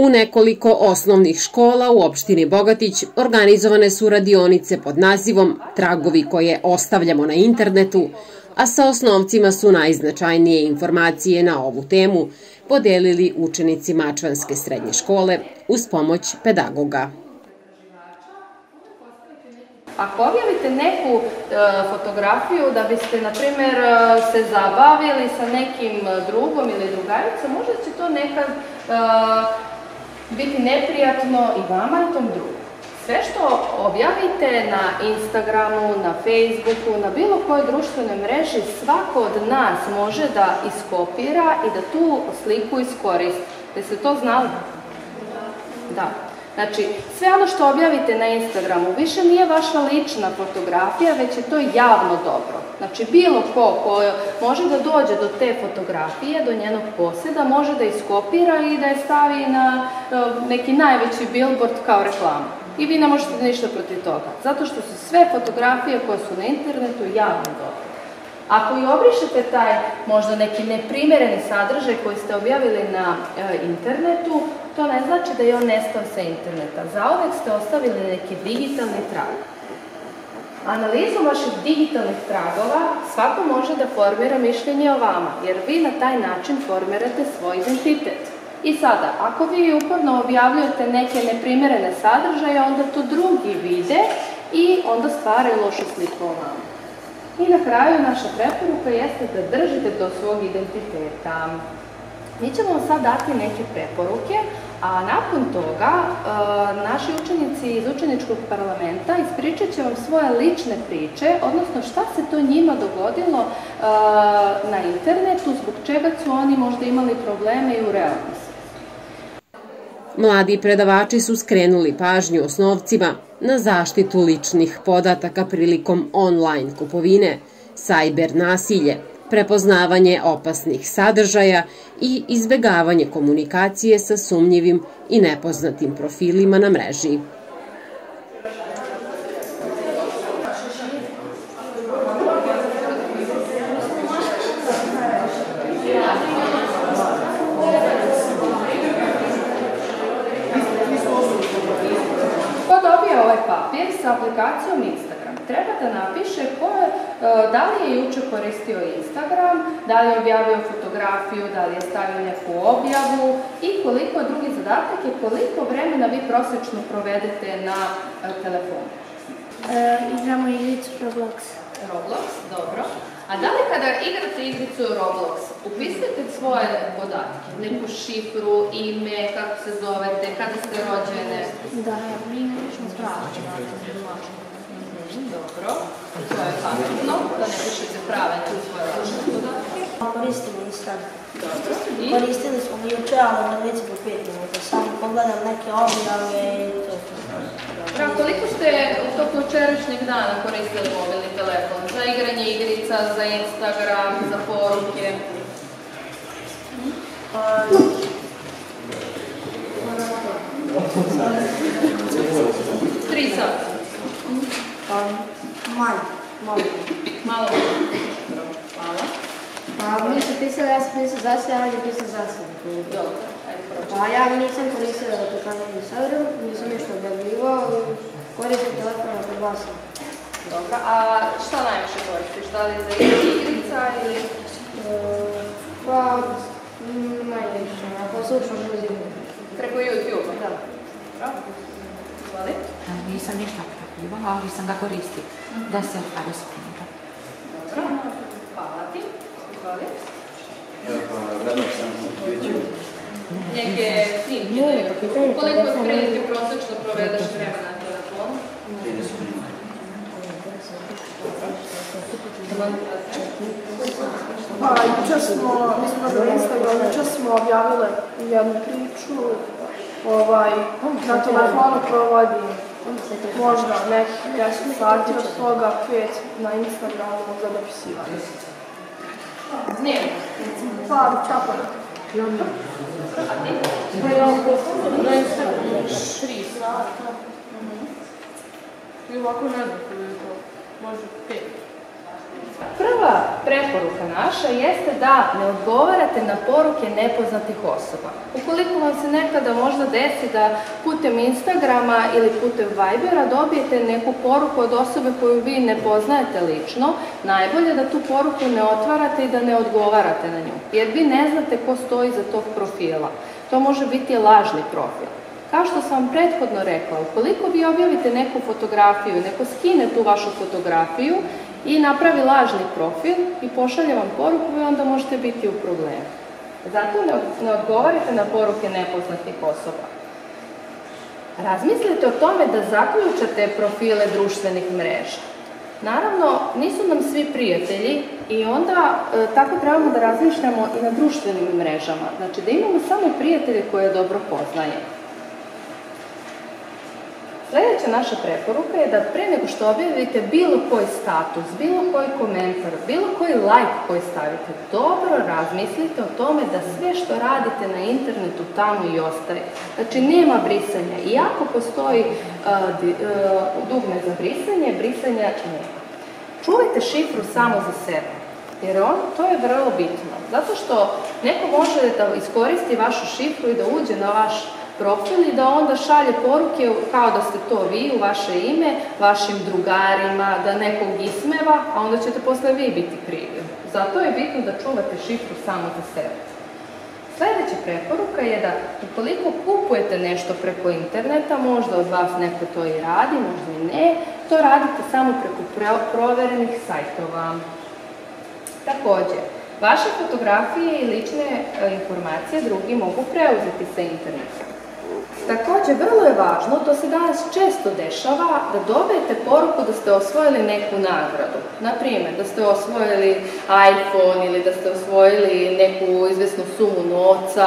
U nekoliko osnovnih škola u opštini Bogatić organizovane su radionice pod nazivom Tragovi koje ostavljamo na internetu, a sa osnovcima su najznačajnije informacije na ovu temu podelili učenici Mačvanske srednje škole uz pomoć pedagoga. Ako objavite neku e, fotografiju da biste, na primjer, e, se zabavili sa nekim drugom ili drugaricom, možda će to nekad e, biti neprijatno i vama i tom drugom. Sve što objavite na Instagramu, na Facebooku, na bilo kojoj društvenoj mreži, svako od nas može da iskopira i da tu sliku iskoristi. Jeste to znali? Da. Znači, sve ono što objavite na Instagramu više nije vaša lična fotografija, već je to javno dobro. Znači, bilo ko ko može da dođe do te fotografije, do njenog posjeda, može da iskopira i da je stavi na e, neki najveći billboard kao reklamu. I vi ne možete ništa protiv toga. Zato što su sve fotografije koje su na internetu javno dobro. Ako i obrišete taj možda neki neprimereni sadržaj koji ste objavili na e, internetu, to ne znači da je on nestao sa interneta. Zaovek ste ostavili neki digitalni trag. Analizom vaših digitalnih tragova svako može da formira mišljenje o vama, jer vi na taj način formirate svoj identitet. I sada, ako vi uporno objavljujete neke neprimerene sadržaje, onda to drugi vide i onda stvaraju lošu sliku o vama. I na kraju naša preporuka jeste da držite do svog identiteta. Mi ćemo vam sad dati neke preporuke, a nakon toga e, naši učenici iz učeničkog parlamenta ispričat će vam svoje lične priče, odnosno šta se to njima dogodilo e, na internetu, zbog čega su oni možda imali probleme i u realnosti. Mladi predavači su skrenuli pažnju osnovcima na zaštitu ličnih podataka prilikom online kupovine, sajber nasilje, prepoznavanje opasnih sadržaja i izbegavanje komunikacije sa sumnjivim i nepoznatim profilima na mreži. sa aplikacijom Instagram. Treba da napiše ko e, da li je juče koristio da li je objavio fotografiju, da li je stavio neku objavu i koliko drugi zadatak je koliko vremena vi prosečno provedete na e, telefonu. E, igramo igricu Roblox. Roblox, dobro. A da li kada igrate igricu Roblox, upisujete svoje podatke? Neku šifru, ime, kako se zovete, kada ste rođene? Da, mi smo pravo. Dobro, to je pametno, da ne pišete prave na svoje rođene. Koristimo Instagram. Dobro. I? Koristili smo juče, ali na već po pet minuta. Samo pogledam neke objave i to Dobro, a koliko ste u toku večerašnjeg dana koristili mobilni telefon? Za igranje igrica, za Instagram, za poruke? Tri sata. Malo, malo. Malo. Hvala. Pa mi su pisali, ja sam pisao za sebe, a je pisao za sebe. Dobro, ajde pročite. Pa ja nisam koristio da to kažem Instagram, nisam ništa objavljivao, koristim telefon na preglasom. Dobro, a šta najviše koristiš? Da li za igrica ili... Pa, manje više, ako slušam muziku. Preko YouTube-a? Da. Dobro. Izvoli. Nisam ništa objavljivala, ali sam ga koristila. Deset, dvadeset minuta. Dobro. Hvala ti. Neke snimke. Koliko prosečno provedeš vremena na telefonu? 30 minuta. Pa, juče smo, mi smo na Instagramu, juče smo objavile jednu priču, ovaj, na telefonu provodi možda nekih 10 sati, od toga 5 na Instagramu za dopisivanje. Dnevno. Pa, čapak. Pa ja na Instagramu 3 sata. I ovako ne znam koliko, možda 5. Prva preporuka naša jeste da ne odgovarate na poruke nepoznatih osoba. Ukoliko vam se nekada možda desi da putem Instagrama ili putem Vibera dobijete neku poruku od osobe koju vi ne poznajete lično, najbolje da tu poruku ne otvarate i da ne odgovarate na nju. Jer vi ne znate ko stoji za tog profila. To može biti lažni profil. Kao što sam vam prethodno rekla, ukoliko vi objavite neku fotografiju, neko skine tu vašu fotografiju i napravi lažni profil i pošalje vam poruku i onda možete biti u problemu. Zato ne odgovarite na poruke nepoznatih osoba. Razmislite o tome da zaključate profile društvenih mreža. Naravno, nisu nam svi prijatelji i onda e, tako trebamo da razmišljamo i na društvenim mrežama. Znači da imamo samo prijatelje koje dobro poznaje. Sljedeća naša preporuka je da pre nego što objavite bilo koji status, bilo koji komentar, bilo koji like koji stavite, dobro razmislite o tome da sve što radite na internetu tamo i ostaje. Znači nema brisanja. Iako postoji dugme za brisanje, brisanja nema. Čuvajte šifru samo za sebe. Jer on, to je vrlo bitno. Zato što neko može da iskoristi vašu šifru i da uđe na vaš profil i da onda šalje poruke kao da ste to vi u vaše ime, vašim drugarima, da nekog ismeva, a onda ćete posle vi biti krivi. Zato je bitno da čuvate šifru samo za sebe. Sljedeća preporuka je da ukoliko kupujete nešto preko interneta, možda od vas neko to i radi, možda i ne, to radite samo preko proverenih sajtova. Također, vaše fotografije i lične e, informacije drugi mogu preuzeti sa interneta. Također, vrlo je važno, to se danas često dešava, da dobijete poruku da ste osvojili neku nagradu. Na primjer, da ste osvojili iPhone ili da ste osvojili neku izvesnu sumu novca,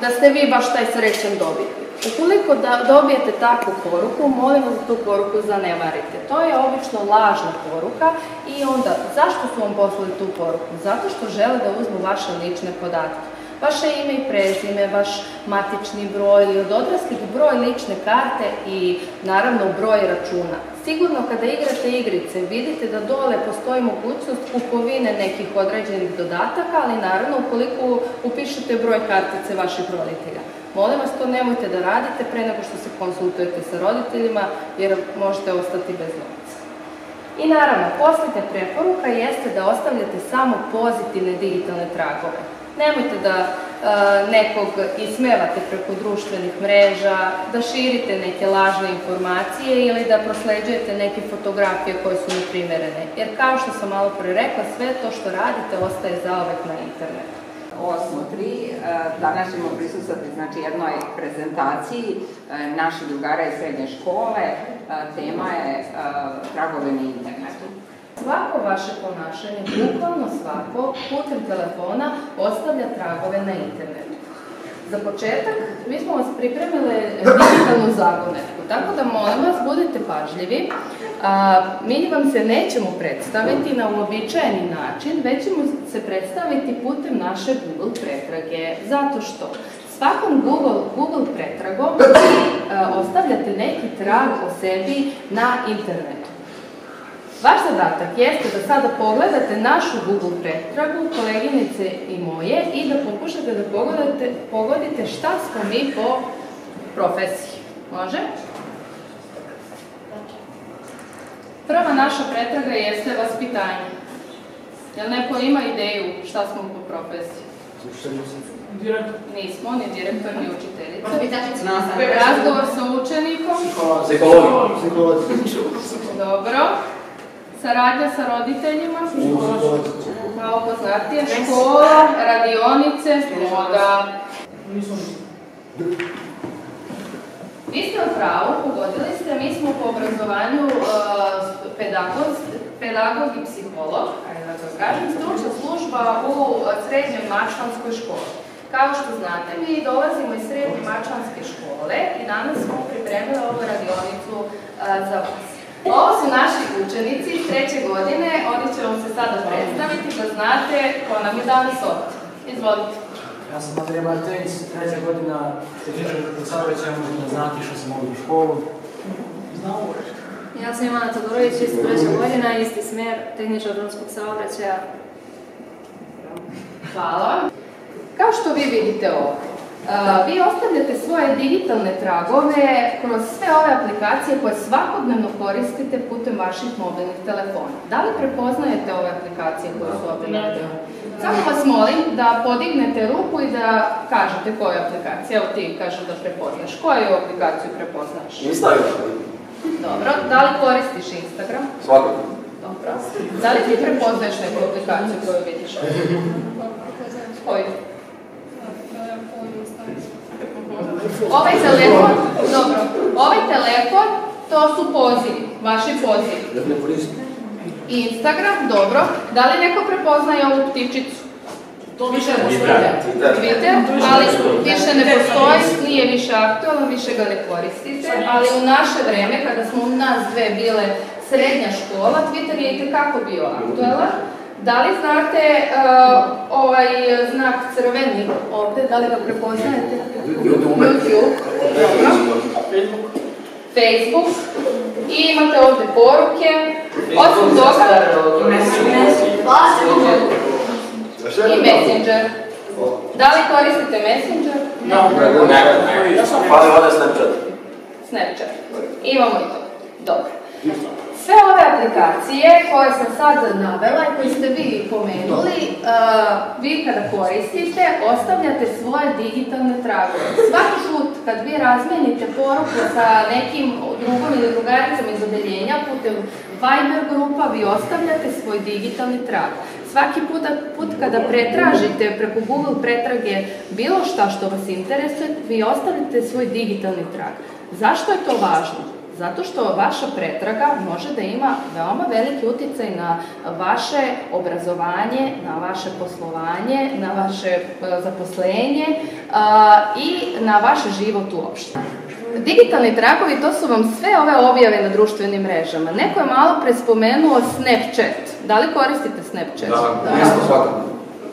da ste vi baš taj srećan dobiti. Ukoliko da dobijete takvu poruku, molim vas da tu poruku zanemarite. To je obično lažna poruka i onda zašto su vam poslali tu poruku? Zato što žele da uzmu vaše lične podatke vaše ime i prezime, vaš matični broj ili od odraslih broj lične karte i naravno broj računa. Sigurno kada igrate igrice vidite da dole postoji mogućnost kupovine nekih određenih dodataka, ali naravno ukoliko upišete broj kartice vaših roditelja. Molim vas to nemojte da radite pre nego što se konsultujete sa roditeljima jer možete ostati bez novca. I naravno, posljednja preporuka jeste da ostavljate samo pozitivne digitalne tragove. Nemojte da e, nekog ismevate preko društvenih mreža, da širite neke lažne informacije ili da prosleđujete neke fotografije koje su neprimjerene. Jer kao što sam malo pre rekla, sve to što radite ostaje zaovek na internetu. Ovo smo tri, e, danas ćemo prisustati znači, jednoj prezentaciji e, naših drugara iz srednje škole. Tema je tragovi na internetu. Svako vaše ponašanje, bukvalno svako, putem telefona ostavlja tragove na internetu. Za početak, mi smo vas pripremili digitalnu zagonetku, tako da molim vas, budite pažljivi. mi vam se nećemo predstaviti na uobičajeni način, već ćemo se predstaviti putem naše Google pretrage, zato što svakom Google, Google pretragom ostavljate neki trag o sebi na internetu. Vaš zadatak jeste da sada pogledate našu Google pretragu, koleginice i moje, i da pokušate da pogodite šta smo mi po profesiji. Može? Prva naša pretraga jeste vaspitanje. Jel neko ima ideju šta smo po profesiji? Nismo, ni direktor, ni učiteljica. Razgovor sa učenikom. Dobro. Saradnja sa roditeljima, malo poznatije, škola, radionice, moda. Vi ste u pravu, pogodili ste, mi smo po obrazovanju uh, pedagog, i psiholog, ajde da to kažem, stručna služba u srednjoj mačvanskoj školi. Kao što znate, mi dolazimo iz srednje mačvanske škole i danas smo pripremili ovu radionicu uh, za vas. Ovo su naši učenici iz treće godine, oni će vam se sada predstaviti da znate ko nam je danas ovdje. Izvolite. Ja sam Andrija Martinić, treća godina tehničkog predsavljaća, možete znati što sam ovdje u školu. Ja sam Ivana Todorović, isto treća godina, isti smjer, tehničar drumskog saobraćaja. Hvala. Kao što vi vidite ovdje, vi ostavljate svoje digitalne tragove kroz sve ove aplikacije koje svakodnevno koristite putem vaših mobilnih telefona. Da li prepoznajete ove aplikacije koje su ovdje? Samo vas molim da podignete ruku i da kažete koju aplikaciju. Evo ti kažeš da prepoznaš. Koju aplikaciju prepoznaš? Instagram. Dobro. Da li koristiš Instagram? Svakako. Dobro. Da li ti prepoznaješ neku aplikaciju koju vidiš? Koju? Ovaj telefon, dobro, ovaj telefon, to su pozivi, vaši pozivi. Instagram, dobro. Da li neko prepoznaje ovu ptičicu? To više ne postoji. Vidite, ali više ne postoji, nije više aktualan, više ga ne koristite, ali u naše vreme, kada smo u nas dve bile srednja škola, Twitter je itekako bio aktualan. Da li znate uh, ovaj znak crveni ovdje, da li ga prepoznajete? YouTube. Facebook. I imate ovdje poruke. Osim toga... I Messenger. Da li koristite Messenger? Ne, ne, ne. Snapchat. Snapchat. Imamo i to. Dobro. Sve ove aplikacije koje sam sad navela i koje ste vi pomenuli, uh, vi kada koristite, ostavljate svoje digitalne tragove. Svaki put kad vi razmenite poruku sa nekim drugom ili drugaricom iz odeljenja putem Viber grupa, vi ostavljate svoj digitalni trag. Svaki put, put kada pretražite preko Google pretrage bilo šta što vas interesuje, vi ostavljate svoj digitalni trag. Zašto je to važno? Zato što vaša pretraga može da ima veoma veliki utjecaj na vaše obrazovanje, na vaše poslovanje, na vaše e, zaposlenje i na vaš život uopšte. Digitalni tragovi, to su vam sve ove objave na društvenim mrežama. Neko je malo prespomenuo Snapchat. Da li koristite Snapchat? Da,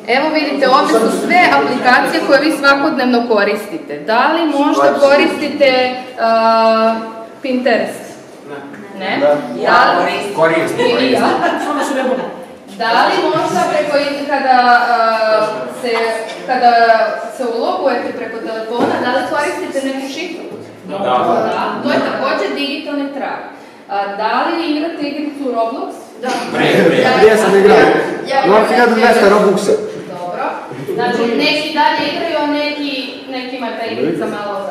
Evo vidite, ovdje su sve aplikacije koje vi svakodnevno koristite. Da li možda koristite Pinterest? Ne. Ne? Ja koristim. I ja? Da li možda preko, kada se, kada se ulogujete preko telefona, da li koristite neku šifru? Da. Da, to je također digitalni trag. Da li igrate igricu Roblox? Da. Prije sam igrao. Imam 1200 Robuxa. Dobro. Znači, neki dalje igraju, a neki, nekima je ta igrica malo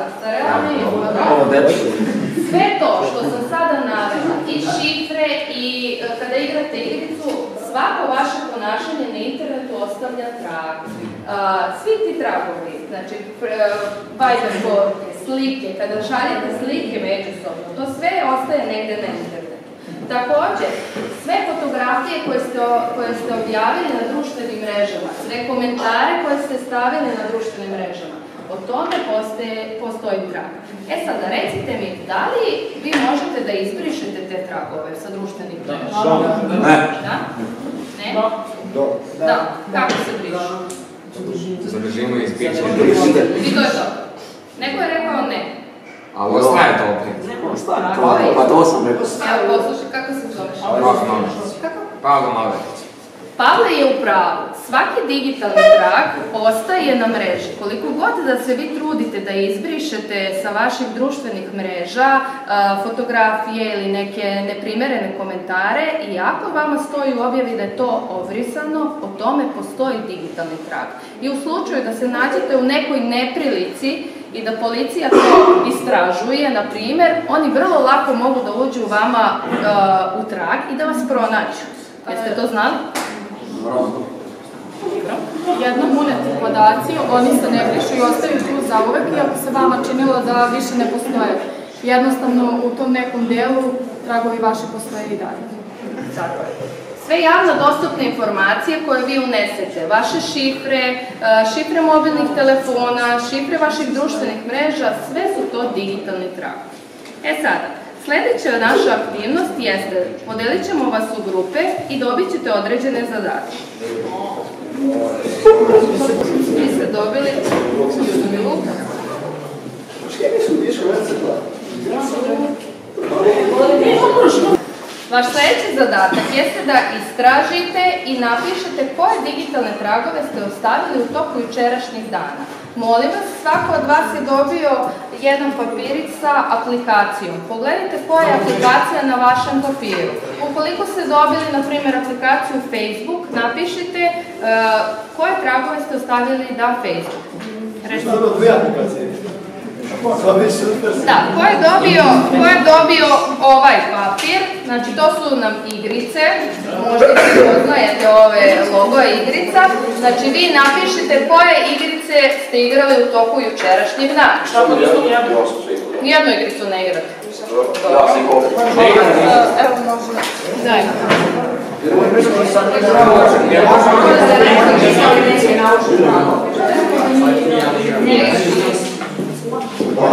Sve to što sam sada navela, i šifre, i e, kada igrate igricu, svako vaše ponašanje na internetu ostavlja trag. Svi ti tragovi, znači Viber poruke, slike, kada šaljete slike međusobno, to sve ostaje negdje na internetu. Također, sve fotografije koje ste, koje ste objavili na društvenim mrežama, sve komentare koje ste stavili na društvenim mrežama, o tome postoji trag. E sada, recite mi, da li vi možete da izbrišete te tragove sa društvenih mreža? Ne. Da? Ne? Da. Kako se brišu? Zadržimo i izbrišemo. I to je to. Neko je rekao ne. Ali ostaje to opet. Pa to sam rekao. Evo, poslušaj, kako se zoveš? Pavle Maletić. Kako? Pavle Maletić. Pavle je u pravu. Svaki digitalni trag ostaje na mreži. Koliko god da se vi trudite da izbrišete sa vaših društvenih mreža fotografije ili neke neprimerene komentare i ako vama stoji u objavi da je to obrisano, o tome postoji digitalni trag. I u slučaju da se nađete u nekoj neprilici i da policija to istražuje, na primjer, oni vrlo lako mogu da uđu vama u trag i da vas pronađu. Jeste to znali? Jednom uneti podaci, oni se ne brišu i ostaju tu zauvek, iako se vama činilo da više ne postoje. Jednostavno u tom nekom delu tragovi vaši postoje i dalje. Sve javno dostupne informacije koje vi unesete, vaše šifre, šifre mobilnih telefona, šifre vaših društvenih mreža, sve su to digitalni trag. E sada, Sljedeća naša aktivnost jeste, podelit ćemo vas u grupe i dobit ćete određene zadatke. Vi ste dobili Ljudmilu. Što Vaš sljedeći zadatak jeste da istražite i napišete koje digitalne tragove ste ostavili u toku jučerašnjih dana. Molim vas, svako od vas je dobio jedan papirić sa aplikacijom. Pogledajte koja je aplikacija na vašem papiru. Ukoliko ste dobili, na primjer, aplikaciju Facebook, napišite uh, koje tragove ste ostavili na Facebooku. Recimo. Da, ko je dobio, ko je dobio ovaj papir, znači to su nam igrice, možda se poznajete ove logo igrica, znači vi napišite koje igrice ste igrali u toku jučerašnjeg dana. Nijednu igricu ne igrate. Evo. Daj. Ja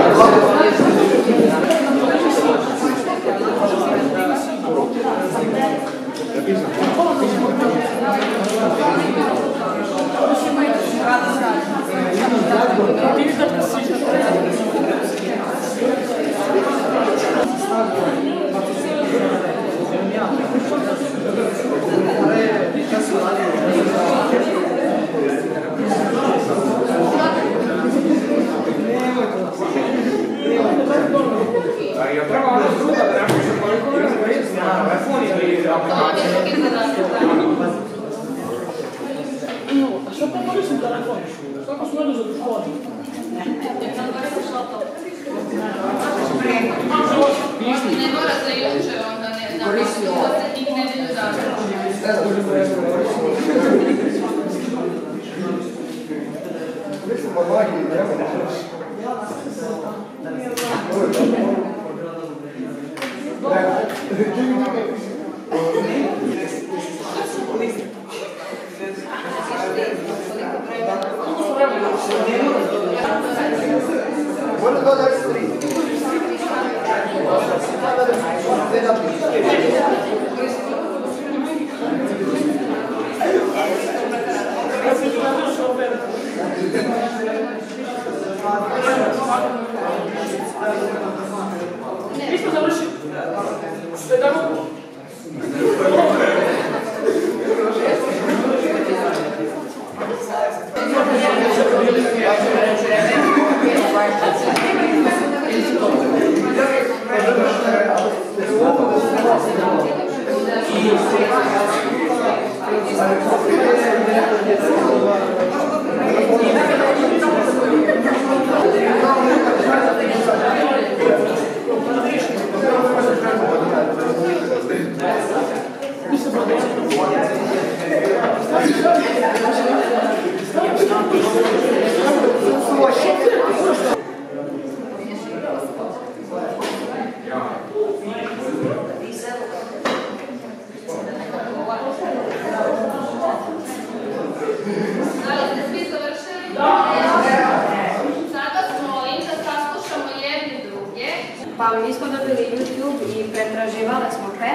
Gracias.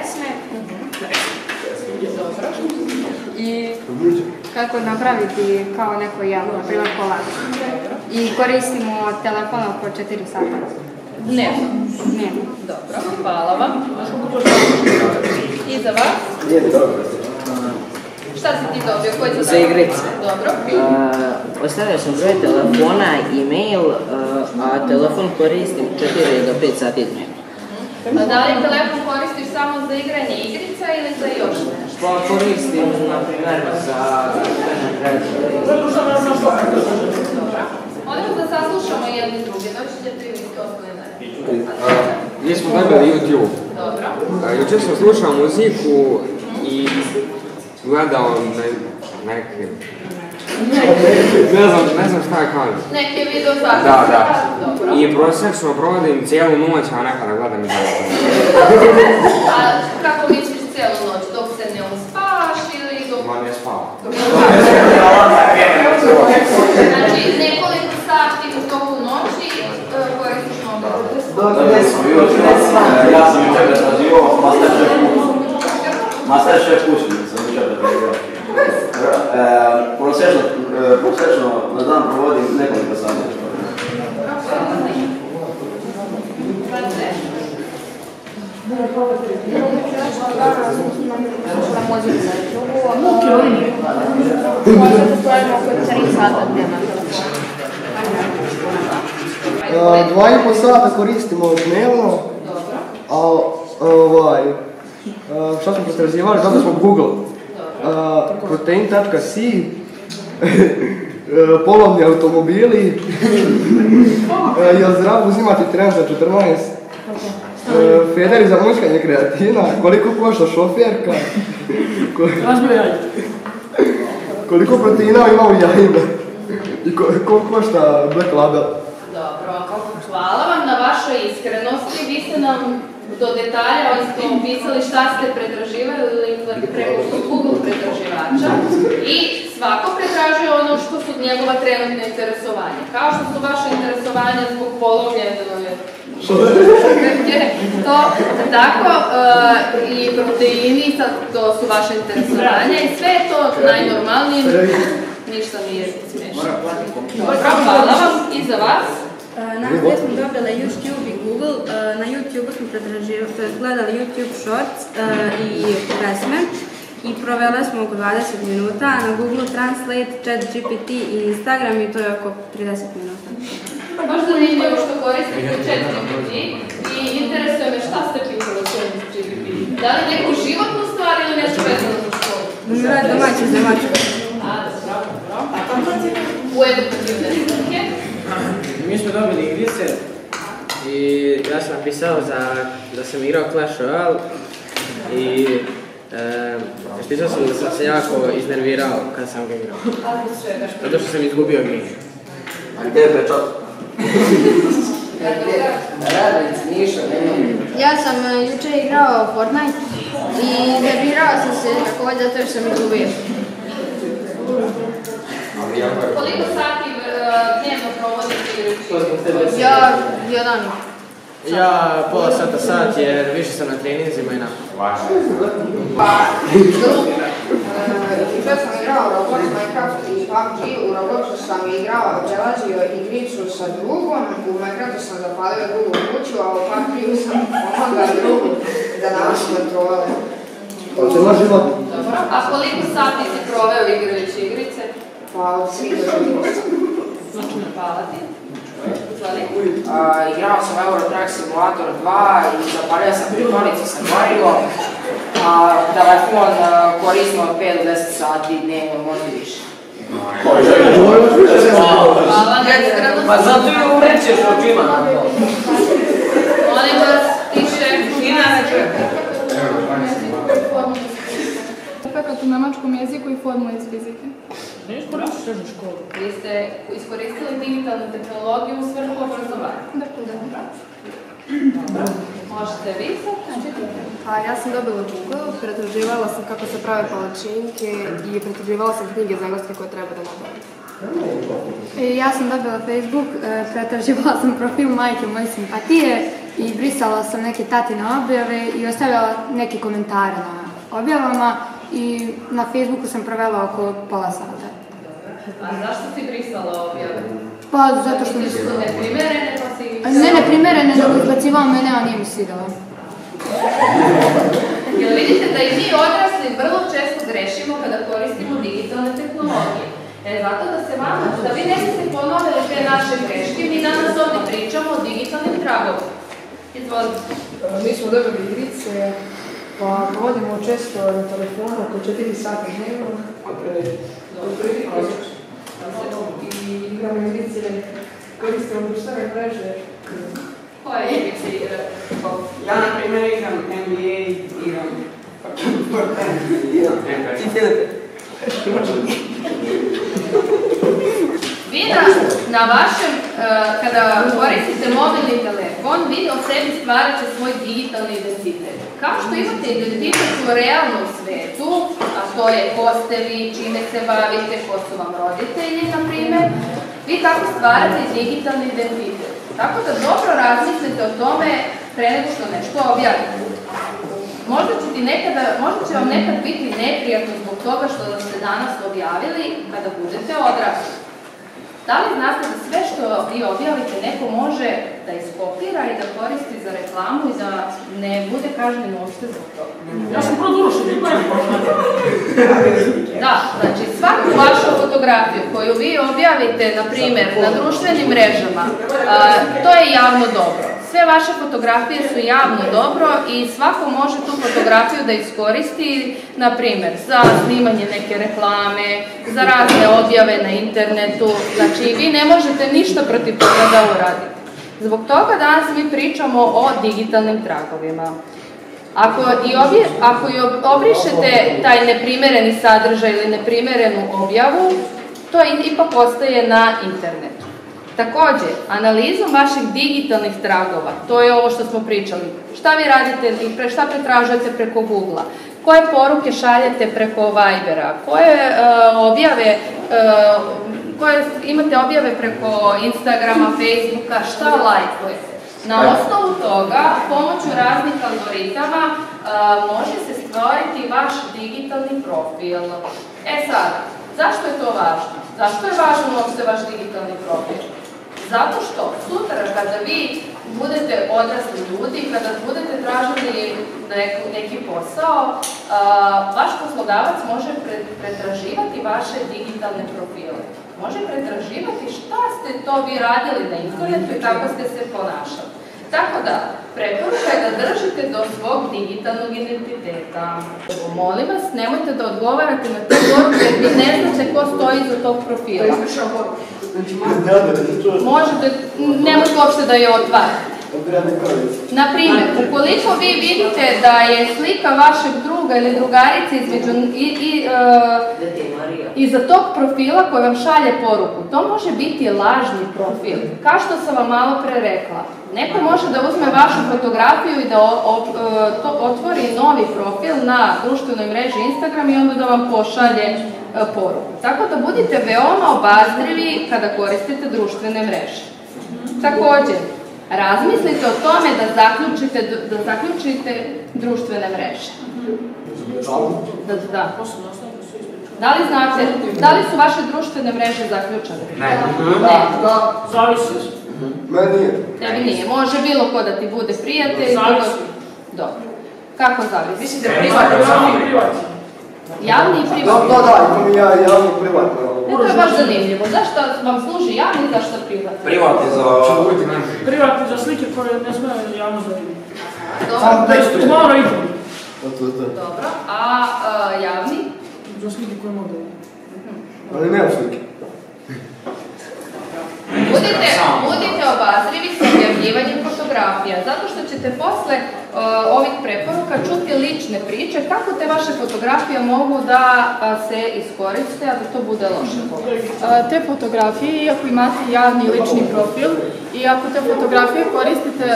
Pesme. I kako napraviti kao neko jelo, na primjer kolač. I koristimo telefon oko 4 sata. Dnevno. Dnevno. Dobro, hvala vam. I za vas? Šta si ti dobio? Koji ti Za igrice. Dobro. Uh, ostavio sam broj telefona, e-mail, uh, a telefon koristim 4 do 5 sati dnevno. Da li telefon koristiš samo za igranje igrica ili za još nešto? Pa koristim, na primjer, za Molim vas da saslušamo jedni druge, doći ćete i vi ste ostali Mi smo dobili YouTube. Dobro. A, Jučer sam slušao muziku i gledao ne, neke... Ne znam, ne znam šta je kažem. Neki video zapis. Da, da. Dobro. I prosječno provodim cijelu noć, a nekada gledam i. A kako misliš cijelu noć? Dok se ne uspavaš ili dok... Ma ne spavam. Znači, nekoliko sati u toku noći e, koristiš mobil. Ja sam jučer pretraživao Masterchef kuću. Masterchef kuću sam jučer pretraživao. E, Prosječno, e, prosječno na dan provodim nekoliko sati. danas imam slušala muziku na YouTube. Možda da stojimo oko 3 sata dnevno. Uh, dva i pol sata koristimo dnevno, a ovaj, uh, šta smo pretraživali, zato smo Google, uh, protein.c, polovni automobili, uh, je zdravo uzimati tren za 14, uh, federi za muškanje kreatina, koliko košta šoferka, koliko proteina ima u jajima? I koliko košta Black Label. Dobro, hvala vam na vašoj iskrenosti. Vi ste nam do detalja isto opisali šta ste pretraživali preko Google pretraživača i svako pretražuje ono što su njegova trenutna interesovanja. Kao što su vaše interesovanja zbog polovljene to, tako e, i proteini, to su vaše interesovanja i sve je to najnormalnije, ništa nije smiješno. Dobro, hvala vam i za vas. Najprije smo dobili YouTube i Google. E, Na YouTube smo gledali YouTube Shorts e, i pesme i provele smo oko 20 minuta. Na Google Translate, Chat GPT i Instagram i to je oko 30 minuta. Baš zanimljivo što koristite Chat GPT i interesuje me šta ste pitali u Chat GPT. Da li neku životnu stvar ili nešto vezano za školu? Domaći, domaći. A, dobro, dobro. U edukativne svrhe. Mi smo dobili igrice i ja sam napisao za, da sam igrao Clash Royale i e, sam da sam se jako iznervirao kad sam ga igrao. Zato što sam izgubio igru. A gdje je pečat? Ja sam e, jučer igrao Fortnite i nervirao sam se također zato što sam izgubio. Koliko sati dnevno provodite igrajući? Ja, jedan. Ja pola sata sat jer više sam na treninzima i na. Pa, Jučer sam igrao Roblox, Minecraft i PUBG. U Robloxu sam igrao, prelazio igricu sa drugom, u Minecraftu sam zapalio drugu kuću, a u PUBG sam pomagao drugu da nas kontrole. Cijela život. Dobro. A koliko sati si proveo igrajući igrice? Pa od do Hvala ti. Igrao sam Euro Truck Simulator 2 i zapalio sam pritonicu sa gorivo. A telefon a, koristim od 5 do 10 sati dnevno, možda više. Na. Pa zato ju urećeš očima. Molim vas, tiše. Inače. Efekat u nemačkom jeziku i formula iz fizike. Vi ste iskoristili digitalnu tehnologiju u svrhu obrazovanja. Da, da. Možete vi sad Pa ja sam dobila Google, pretraživala sam kako se prave palačinke i pretraživala sam knjige za engleske koje treba da nabavim. I ja sam dobila Facebook, e, pretraživala sam profil majke moje simpatije i brisala sam neke tatine objave i ostavljala neke komentare na objavama i na Facebooku sam provela oko pola sata. A zašto si brisala objave? Pa zato što mi se... su neprimerene pa si... Ne, neprimerene, nego izbacivao mene, a nije mi svidjelo. Jel vidite da i mi odrasli vrlo često grešimo kada koristimo digitalne tehnologije? E, zato da se vama, da vi ne biste ponovili te naše greške, mi danas ovdje pričamo o digitalnim tragovima. Izvolite. Mi smo dobili igrice, pa provodimo često na telefonu oko 4 sata dnevno. I igramo igrice, koristimo društvene mreže. Koje igrice igrate? Ja na primjer igram NBA, igram Fortnite. Vi na, na vašem, e, kada koristite mobilni telefon, vi o sebi stvarate svoj digitalni identitet. Kao što imate identitet u realnom svetu, a to je ko ste vi, čime se bavite, ko su vam roditelji, na primjer, vi tako stvarate digitalni identitet. Tako da dobro razmislite o tome pre nego što nešto objavite. Možda će, ti nekada, možda će vam nekad biti neprijatno zbog toga što ste danas objavili kada budete odrasli. Da li znate da sve što vi objavite neko može da iskopira i da koristi za reklamu i da ne bude kažnjen uopšte zbog toga? Ja sam produšen, Da, znači svaku vašu fotografiju koju vi objavite, na primjer, na društvenim mrežama, a, to je javno dobro. Sve vaše fotografije su javno dobro i svako može tu fotografiju da iskoristi, na primjer, za snimanje neke reklame, za razne objave na internetu. Znači, vi ne možete ništa protiv toga da uradite. Zbog toga danas mi pričamo o digitalnim tragovima. Ako i, obje, ako i ob- obrišete taj neprimereni sadržaj ili neprimerenu objavu, to ipak ostaje na internetu. Također, analizom vaših digitalnih tragova, to je ovo što smo pričali, šta vi radite i pre, šta pretražujete preko Google-a, koje poruke šaljete preko Vibera, koje e, objave, e, koje imate objave preko Instagrama, Facebooka, šta lajkujete. Na osnovu toga, pomoću raznih algoritama, e, može se stvoriti vaš digitalni profil. E sad, zašto je to važno? Zašto je važno uopšte vaš digitalni profil? Zato što sutra kada vi budete odrasli ljudi, kada budete tražili neku, neki posao, vaš poslodavac može pre- pretraživati vaše digitalne profile. Može pretraživati šta ste to vi radili na internetu i kako ste se ponašali. Tako da, preporuka je da držite do svog digitalnog identiteta. Molim vas, nemojte da odgovarate na poruke jer vi ne znate ko stoji iza tog profila. Možete, nemojte uopšte da je otvarate. Na primjer, ukoliko vi vidite da je slika vašeg druga ili drugarice između i, i, e, iza tog profila koji vam šalje poruku, to može biti lažni profil. Kao što sam vam malo pre rekla, neko može da uzme vašu fotografiju i da o- o- e, to otvori novi profil na društvenoj mreži Instagram i onda da vam pošalje poruku. Tako da budite veoma obazrivi kada koristite društvene mreže. Također, razmislite o tome da zaključite, da zaključite društvene mreže. Da, da. Da li znate, da li su vaše društvene mreže zaključene? Ne. Ne. Zavisi. Meni nije. Tebi nije. Može bilo ko da ti bude prijatelj. Zavisi. Dobro. Kako zavisi? Mislite privatni, javni i privatni. Javni i privatni? da, da, imam i ja javno i privatno. E, to je baš zanimljivo. Zašto vam služi javni, zašto privatni? Privatni za... Privatni za slike koje ne smije javno za vidjeti. Dobro. To malo ide. Dobro. A e, javni? Za slike koje mogu Ali nema slike. Budite, budite obazrivi sa objavljivanjem fotografija, zato što ćete posle e, ovih preporuka čuti lične priče kako te vaše fotografije mogu da se iskoriste, a da to bude loše. A, Te fotografije, iako imate javni lični profil i ako te fotografije koristite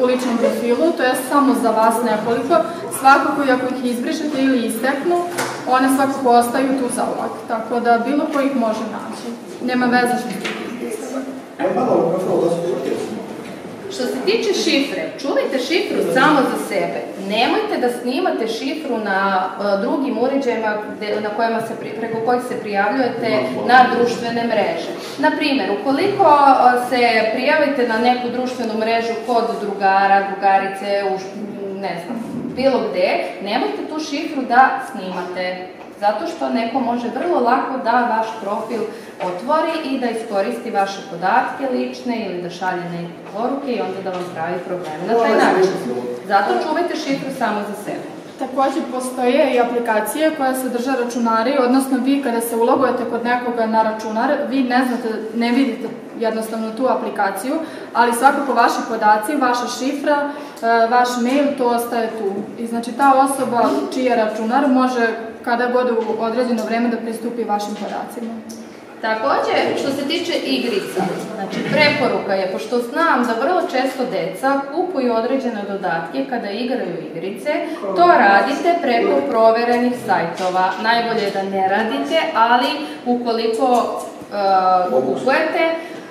u ličnom profilu, to je samo za vas nekoliko, svakako i ako ih izbrišete ili isteknu, one svakako ostaju tu za uvak, tako da bilo ko ih može naći. Nema veze što. Što se tiče šifre, čuvajte šifru samo za sebe. Nemojte da snimate šifru na e, drugim uređajima na kojima se, preko kojih se prijavljujete na društvene mreže. Na primjer, ukoliko e, se prijavite na neku društvenu mrežu kod drugara, drugarice, ne znam, bilo gde, nemojte tu šifru da snimate. Zato što neko može vrlo lako da vaš profil otvori i da iskoristi vaše podatke lične ili da šalje neke poruke i onda da vam pravi probleme na taj način. Zato čuvajte šifru samo za sebe. Također postoje i aplikacije koje sadrže računari, odnosno vi kada se ulogujete kod nekoga na računar, vi ne znate, ne vidite jednostavno tu aplikaciju, ali svakako vaši podaci, vaša šifra, e, vaš mail, to ostaje tu. I znači ta osoba čiji je računar može kada god u određeno vreme da pristupi vašim podacima. Također, što se tiče igrica, znači preporuka je, pošto znam da vrlo često deca kupuju određene dodatke kada igraju igrice, to radite preko proverenih sajtova. Najbolje je da ne radite, ali ukoliko uh, kupujete,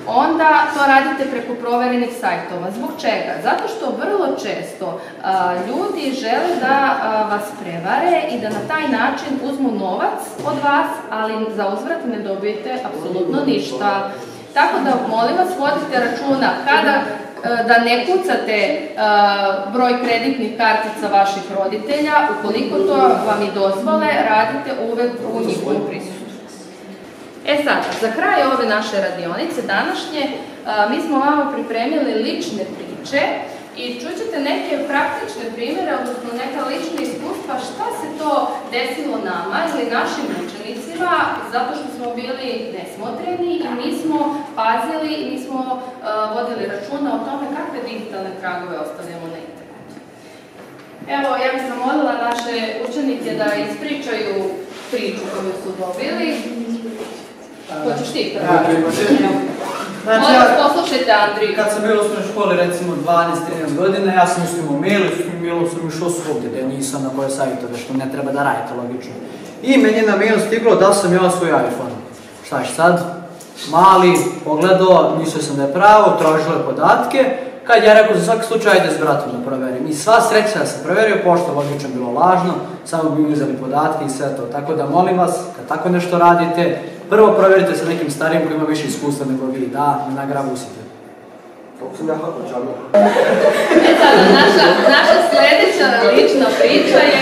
onda to radite preko proverenih sajtova. Zbog čega? Zato što vrlo često ljudi žele da vas prevare i da na taj način uzmu novac od vas, ali za uzvrat ne dobijete apsolutno ništa. Tako da molim vas vodite računa kada e, da ne kucate e, broj kreditnih kartica vaših roditelja, ukoliko to vam i dozvole, radite uvek u njihovom prisustvu. E sad, za kraj ove naše radionice današnje, e, mi smo vama pripremili lične priče i čućete neke praktične primjere, odnosno neka lična iskustva šta se to desilo nama ili našim učenicima zato što smo bili nesmotreni i nismo pazili i nismo uh, vodili računa o tome kakve digitalne tragove ostavljamo na internetu. Evo, ja bih zamolila naše učenike da ispričaju priču koju su dobili. Hoćeš ti prvo? Znači, ja, poslušajte Andriju. kad sam bio u osnovnoj školi, recimo 12-13 godina, ja sam s tim mailom sam išao svugdje, da nisam na koje sajtove, što ne treba da radite, logično. I meni je na mail stiglo da sam ja svoj iPhone. Šta sad? Mali, pogledao, mislio sam da je pravo, tražilo je podatke, kad ja rekao za svaki slučaj, ajde s bratom da proverim. I sva sreća da sam proverio, pošto logično bilo lažno, samo bi uzeli podatke i sve to. Tako da molim vas, kad tako nešto radite, prvo provjerite sa nekim starijim koji ima više iskustva nego vi, da ne nagrabusite. Kako sam ja? E sada, naša, naša sljedeća lična priča je...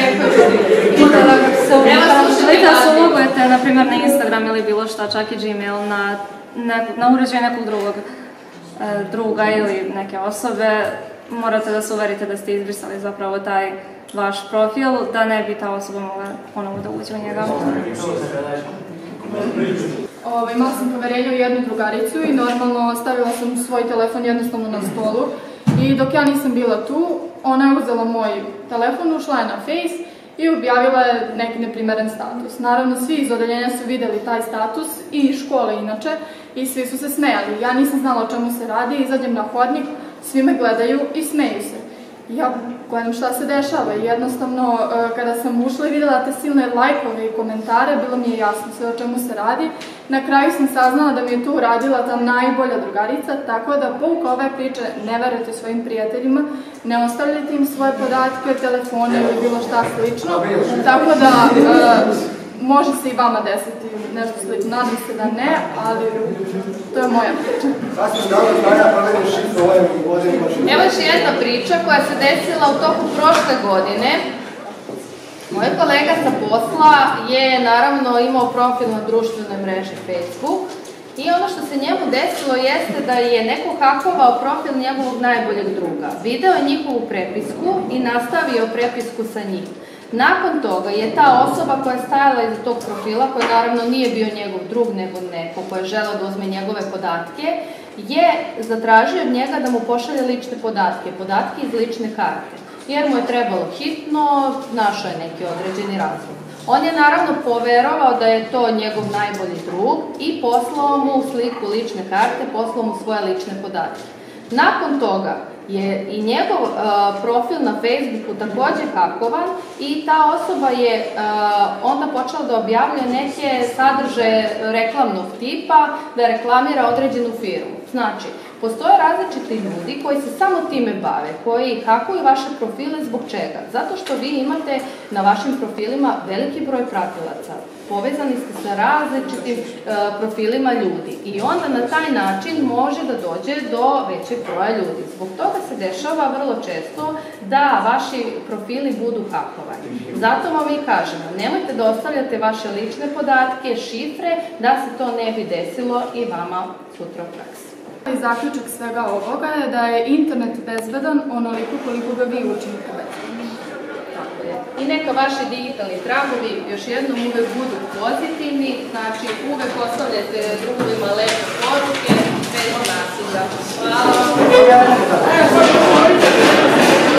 Evo, slušajte da se ulogujete, na primjer, na Instagram ili bilo šta, čak i Gmail, na, na uređaj nekog drugog e, druga ili neke osobe, morate da se uverite da ste izbrisali zapravo taj vaš profil, da ne bi ta osoba mogla ponovo da uđe u njega. Ovaj, imala sam poverenje u jednu drugaricu i normalno stavila sam svoj telefon jednostavno na stolu i dok ja nisam bila tu, ona je uzela moj telefon, ušla je na Face i objavila je neki neprimeren status. Naravno, svi iz odeljenja su videli taj status i škole inače i svi su se smejali. Ja nisam znala o čemu se radi, izađem na hodnik, svi me gledaju i smeju se. Ja gledam šta se dešava i jednostavno e, kada sam ušla i videla te silne lajkove i komentare, bilo mi je jasno sve o čemu se radi. Na kraju sam saznala da mi je tu uradila ta najbolja drugarica, tako da pouka ove priče ne verujte svojim prijateljima, ne ostavljajte im svoje podatke, telefone ili bilo šta slično. Tako da e, može se i vama desiti nešto slično, nadam se da ne, ali to je moja priča. Šifru godinima šifru. Evo još jedna priča koja se desila u toku prošle godine. Moj kolega sa posla je naravno imao profil na društvenoj mreži Facebook i ono što se njemu desilo jeste da je neko hakovao profil njegovog najboljeg druga. Video je njihovu prepisku i nastavio prepisku sa njim. Nakon toga je ta osoba koja je stajala iza tog profila, koji naravno nije bio njegov drug nego neko ko je želeo da uzme njegove podatke, je zatražio od njega da mu pošalje lične podatke, podatke iz lične karte. Jer mu je trebalo hitno, našao je neki određeni razlog. On je naravno poverovao da je to njegov najbolji drug i poslao mu sliku lične karte, poslao mu svoje lične podatke. Nakon toga je i njegov uh, profil na Facebooku također hakovan i ta osoba je uh, onda počela da objavljuje neke sadržaje reklamnog tipa, da reklamira određenu firmu. Znači, postoje različiti ljudi koji se samo time bave, koji hakuju vaše profile zbog čega? Zato što vi imate na vašim profilima veliki broj pratilaca. Povezani ste sa različitim e, profilima ljudi i onda na taj način može da dođe do većeg broja ljudi. Zbog toga se dešava vrlo često da vaši profili budu hakovani. Zato vam i kažemo, nemojte da ostavljate vaše lične podatke, šifre, da se to ne bi desilo i vama sutra u praksi. I zaključak svega ovoga je da je internet bezbedan onoliko koliko ga vi učinite je. I neka vaši digitalni tragovi još jednom uvek budu pozitivni, znači uvek ostavljate drugovima lepe poruke bez nasilja. Hvala.